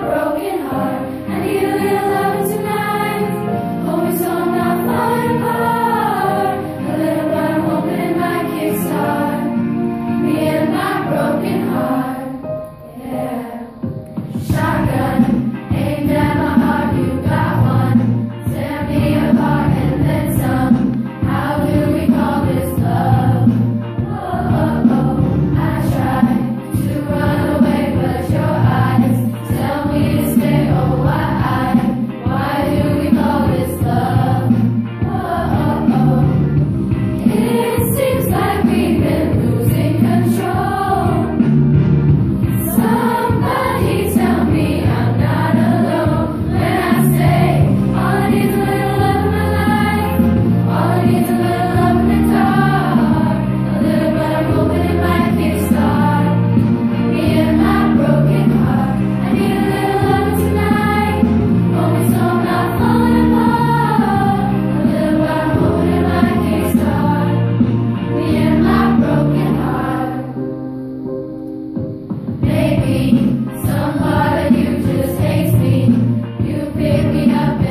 broken heart. We me up